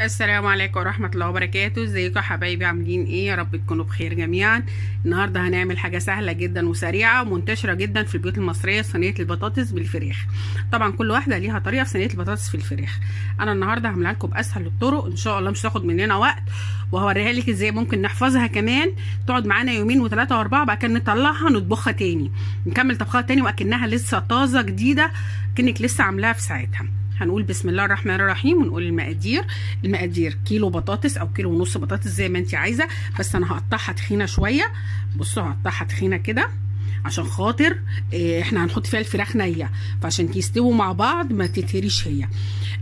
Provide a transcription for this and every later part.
السلام عليكم ورحمة الله وبركاته. ازيكم يا حبايبي؟ عاملين إيه؟ يا رب تكونوا بخير جميعا. النهاردة هنعمل حاجة سهلة جدا وسريعة ومنتشرة جدا في البيوت المصرية صينية البطاطس بالفراخ. طبعا كل واحدة ليها طريقة في صينية البطاطس في الفراخ. أنا النهاردة هعملها لكم بأسهل الطرق. إن شاء الله مش هتاخد مننا وقت وهوريها لك إزاي ممكن نحفظها كمان. تقعد معانا يومين وثلاثة وأربعة بعد كده نطلعها نطبخها تاني. نكمل طبخها تاني وأكنها لسه طازة جديدة كأنك لسه عاملاها في ساعتها. هنقول بسم الله الرحمن الرحيم ونقول المقادير. المقادير كيلو بطاطس أو كيلو ونص بطاطس زي ما انت عايزة. بس أنا هقطعها تخينة شوية. بصوا هقطعها تخينة كده عشان خاطر إيه إحنا هنحط فيها الفراخ نية. فعشان يستووا مع بعض ما تتهريش هي.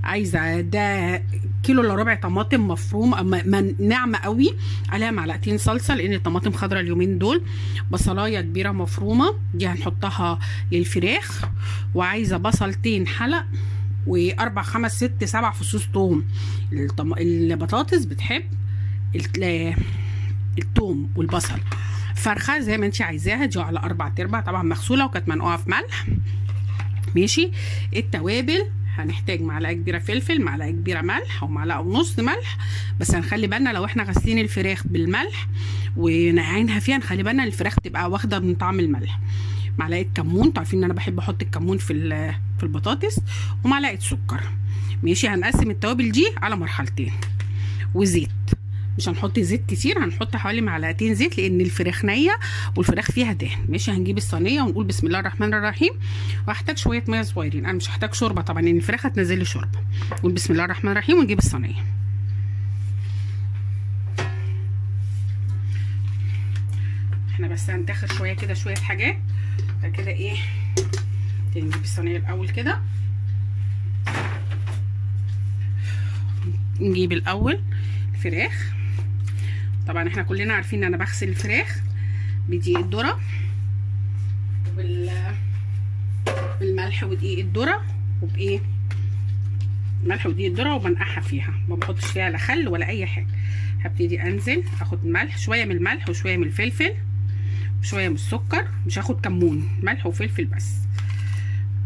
عايزة ده كيلو إلا ربع طماطم مفروم ناعمة قوي. عليها معلقتين صلصة لأن الطماطم خضراء اليومين دول. بصلاية كبيرة مفرومة. دي هنحطها للفراخ. وعايزة بصلتين حلق. وأربع خمس ست سبع فصوص توم. الطم... البطاطس بتحب التوم والبصل. فرخة زي ما انت عايزاها دي على أربع ارباع طبعا مغسولة وكانت منقوعة في ملح ماشي؟ التوابل هنحتاج معلقة كبيرة فلفل معلقة كبيرة ملح ومعلقه ونص ملح. بس هنخلي بالنا لو إحنا غاسلين الفراخ بالملح ونقعينها فيها نخلي بالنا الفراخ تبقى واخدة من طعم الملح. معلقة كمون. عارفين إن أنا بحب أحط الكمون في في البطاطس ومعلقة سكر. ماشي هنقسم التوابل دي على مرحلتين. وزيت. مش هنحط زيت كتير هنحط حوالي معلقتين زيت لأن الفراخ نية والفراخ فيها دهن. ماشي هنجيب الصينية ونقول بسم الله الرحمن الرحيم. وهحتاج شوية مية صغيرين. أنا مش هحتاج شوربة طبعا لأن الفراخ هتنزل لي شوربة. نقول بسم الله الرحمن الرحيم ونجيب الصينية. إحنا بس هندخل شوية كده شوية حاجات. بعد كده إيه نجيب الصينية الأول كده. نجيب الأول الفراخ. طبعا إحنا كلنا عارفين إن أنا بغسل الفراخ بدقيق الذرة وبال بالملح ودقيق الذرة وبإيه ملح ودقيق الذرة وبنقعها فيها. ما بحطش فيها لا خل ولا أي حاجة. هبتدي أنزل أخد ملح شوية من الملح وشوية من الفلفل. وشويه من السكر مش هاخد كمون ملح وفلفل بس.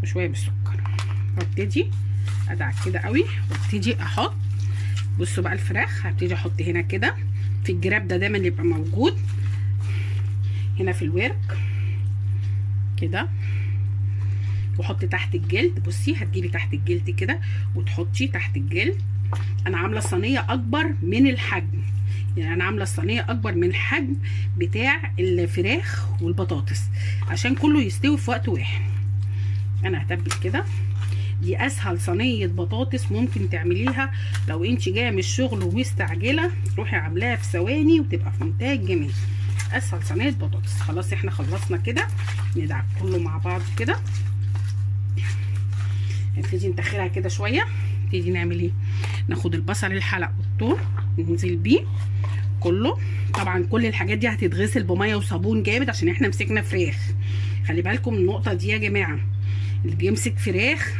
وشويه من السكر. وابتدي أدعك كده قوي. وابتدي أحط بصوا بقى الفراخ هبتدي أحط هنا كده. في الجراب ده دايما يبقى موجود. هنا في الورك. كده. وحط تحت الجلد. بصي هتجيبي تحت الجلد كده وتحطي تحت الجلد. أنا عاملة صينية أكبر من الحجم. يعني أنا عاملة الصينية أكبر من الحجم بتاع الفراخ والبطاطس عشان كله يستوي في وقت واحد. أنا هتبل كده. دي أسهل صينية بطاطس ممكن تعمليها. لو أنت جاية من الشغل ومستعجلة تروحي عاملاها في ثواني وتبقى في منتهى الجمال أسهل صينية بطاطس. خلاص إحنا خلصنا كده. ندعك كله مع بعض كده. نبتدي ندخلها كده شوية. نبتدي نعمل إيه؟ ناخد البصل الحلق والثوم ننزل بيه. كله. طبعا كل الحاجات دي هتتغسل بمية وصابون جامد عشان إحنا مسكنا فراخ. خلي بالكم النقطة دي يا جماعة. اللي بيمسك فراخ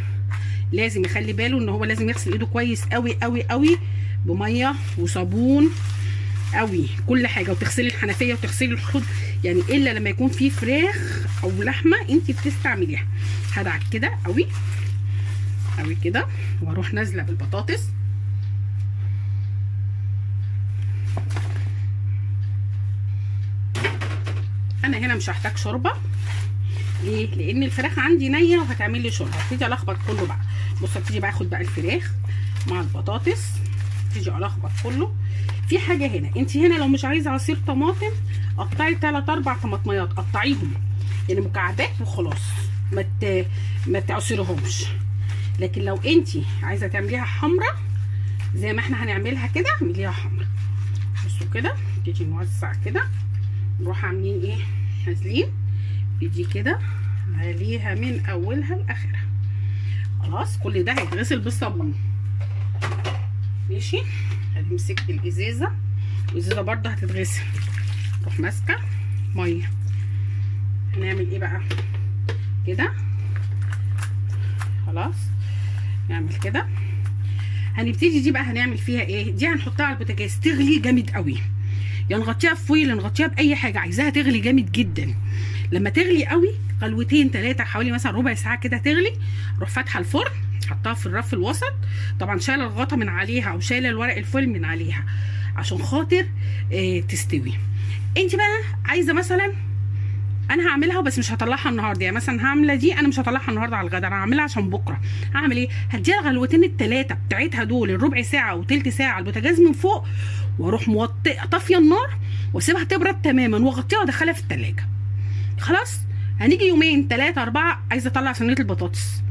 لازم يخلي باله إن هو لازم يغسل إيده كويس قوي قوي قوي بمية وصابون قوي كل حاجة وتغسلي الحنفية وتغسلي الحوض يعني إلا لما يكون في فراخ أو لحمة أنت بتستعمليها. هدعك كده قوي قوي كده. وأروح نازلة بالبطاطس. أنا هنا مش هحتاج شوربه. ليه؟ لأن الفراخ عندي نيه وهتعمل لي شوربه. ابتدي الخبط كله بقى. بص ابتدي بقى اخد بقى الفراخ مع البطاطس. ابتدي الخبط كله. في حاجة هنا. انت هنا لو مش عايزه عصير طماطم قطعي 3 4 طماطميات. قطعيهم. يعني مكعبات وخلاص. ما مت... ما تعصرهمش. لكن لو انت عايزه تعمليها حمراء زي ما إحنا هنعملها كده اعمليها حمراء بصوا كده. تيجي نوزع كده. نروح عاملين إيه؟ نازلين بدي كده عليها من أولها لآخرها. خلاص كل ده هيتغسل بالصابون. ماشي؟ مسكت الإزازة. الإزازة برده هتتغسل. أروح ماسكة مية. هنعمل إيه بقى؟ كده. خلاص. نعمل كده. هنبتدي دي بقى هنعمل فيها إيه؟ دي هنحطها على البوتاجاز. تغلي جامد قوي. يا يعني نغطيها بفويل نغطيها بأي حاجة. عايزاها تغلي جامد جدا. لما تغلي قوي غلوتين ثلاثة حوالي مثلا ربع ساعة كده تغلي أروح فاتحة الفرن حطها في الرف الوسط. طبعا شايلة الغطا من عليها أو شايلة الورق الفويل من عليها عشان خاطر آه تستوي. أنت بقى عايزة مثلا أنا هعملها بس مش هطلعها النهارده. يعني مثلا هعملها دي أنا مش هطلعها النهارده على الغدا أنا هعملها عشان بكرة. هعمل إيه؟ هديها الغلوتين التلاتة بتاعتها دول الربع ساعة تلت ساعة على البوتاجاز من فوق وأروح موطئه طافيه النار واسيبها تبرد تماما واغطيها وادخلها في التلاجة. خلاص؟ هنيجي يومين ثلاثة أربعة عايزة أطلع صينية البطاطس.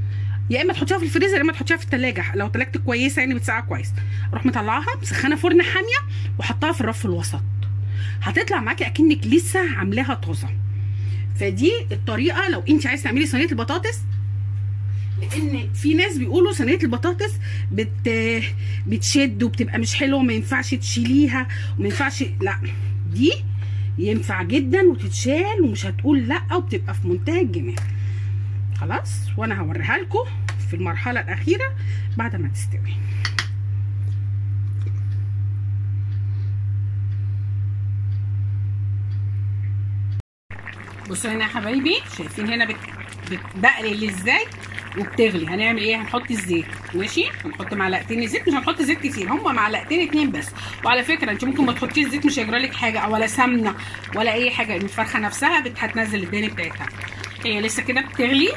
يا إما تحطيها في الفريزر يا إما تحطيها في التلاجة. لو تلاجتك كويسة يعني بتسقع كويس. أروح مطلعاها مسخنة فرن حامية وحطها في الرف الوسط. هتطلع معاكي أكنك لسه عاملاها طازة. فدي الطريقة لو أنت عايزة تعملي صينية البطاطس لأن في ناس بيقولوا صينية البطاطس بت بتشد وبتبقى مش حلوة وما ينفعش تشيليها وما ينفعش لا دي ينفع جدا وتتشال ومش هتقول لا وبتبقى في منتهى الجمال. خلاص وأنا هوريها لكم في المرحلة الأخيرة بعد ما تستوي. بصوا هنا يا حبايبي شايفين هنا بت... إزاي؟ وبتغلي هنعمل إيه؟ هنحط الزيت. ماشي؟ هنحط معلقتين الزيت مش هنحط زيت كتير. هم معلقتين اتنين بس. وعلى فكرة أنت ممكن ما تحطيش زيت مش هيجرى لك حاجة ولا سمنة ولا أي حاجة. الفرخة نفسها هتنزل الدهن بتاعتها. هي لسه كده بتغلي.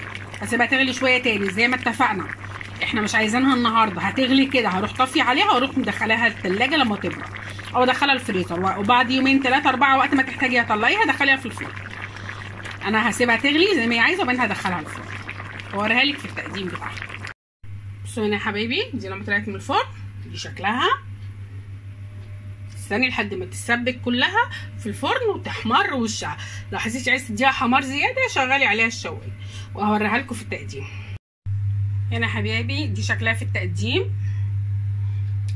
هسيبها تغلي شوية تاني زي ما اتفقنا. إحنا مش عايزينها النهارده. هتغلي كده. هروح طافية عليها وأروح مدخلاها التلاجة لما تبرد. أو أدخلها الفريزر. وبعد يومين ثلاثة أربعة وقت ما تحتاجيها طلعيها دخليها في الفرن أنا هسيبها تغلي زي ما هي عايزة وبعدين هدخلها الفرن واوريها لك في التقديم بتاعها بصوا هنا يا حبايبي دي لما طلعت من الفرن دي شكلها. استني لحد ما تتسبك كلها في الفرن وتحمر وشها. لو حسيتي عايز تديها حمار زيادة شغلي عليها الشواية. وهوريها لكم في التقديم. هنا يا حبايبي دي شكلها في التقديم.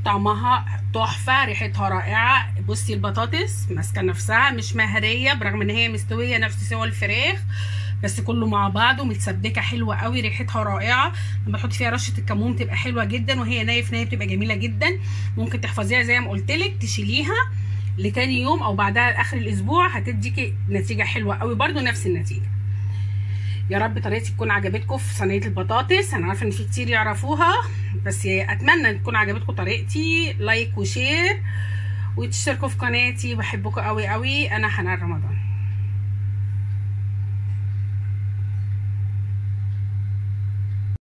طعمها تحفة ريحتها رائعة. بصي البطاطس ماسكة نفسها مش مهرية برغم إن هي مستوية نفس سوى الفراخ. بس كله مع بعضه متسبكه حلوة قوي ريحتها رائعة. لما تحطي فيها رشة الكمون تبقى حلوة جدا وهي ني في ني بتبقى جميلة جدا. ممكن تحفظيها زي ما قلت لك تشيليها لتاني يوم أو بعدها لآخر الأسبوع هتديكي نتيجة حلوة قوي برده نفس النتيجة. يا رب طريقتي تكون عجبتكم في صينية البطاطس. أنا عارفة إن في كتير يعرفوها بس أتمنى تكون عجبتكم طريقتي. like و share وتشتركوا في قناتي بحبكم قوي قوي. أنا حنان رمضان.